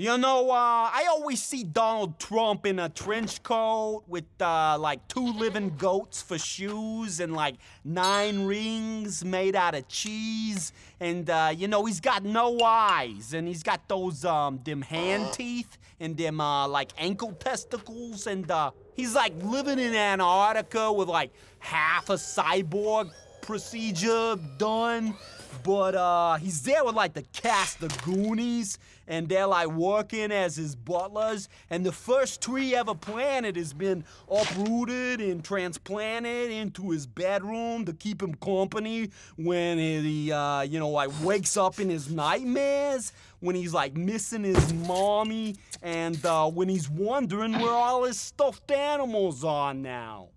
You know, uh, I always see Donald Trump in a trench coat with, uh, like two living goats for shoes and like nine rings made out of cheese. And, uh, you know, he's got no eyes and he's got those, um, them hand teeth and them, uh, like ankle testicles. And, uh, he's like living in Antarctica with like half a cyborg procedure done. But uh, he's there with like the cast of Goonies, and they're like working as his butlers. And the first tree ever planted has been uprooted and transplanted into his bedroom to keep him company when he, uh, you know, like wakes up in his nightmares, when he's like missing his mommy, and uh, when he's wondering where all his stuffed animals are now.